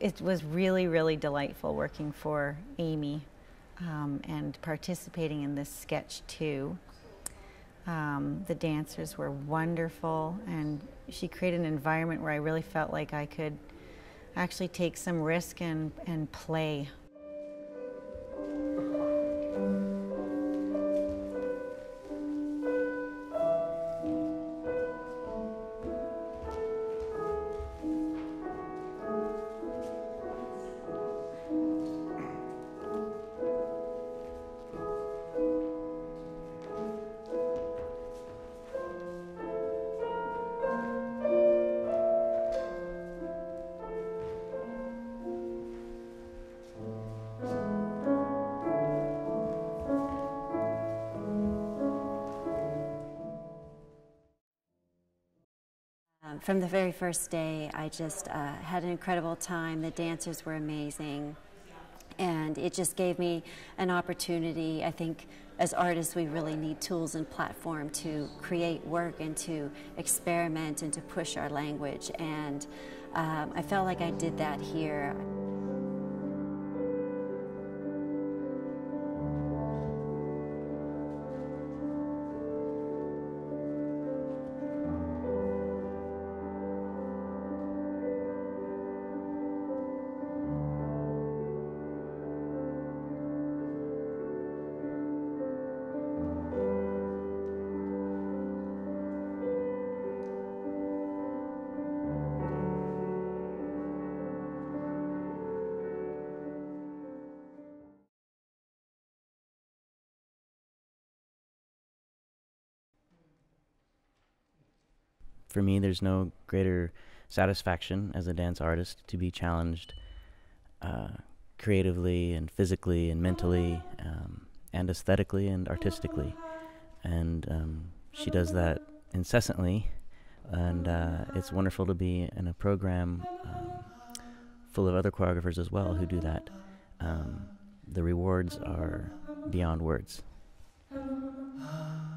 It was really, really delightful working for Amy um, and participating in this sketch too. Um, the dancers were wonderful, and she created an environment where I really felt like I could actually take some risk and, and play. Um, from the very first day, I just uh, had an incredible time. The dancers were amazing. And it just gave me an opportunity. I think as artists, we really need tools and platform to create work and to experiment and to push our language. And um, I felt like I did that here. For me, there's no greater satisfaction as a dance artist to be challenged uh, creatively and physically and mentally um, and aesthetically and artistically. And um, she does that incessantly. And uh, it's wonderful to be in a program um, full of other choreographers as well who do that. Um, the rewards are beyond words.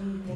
Mm-hmm.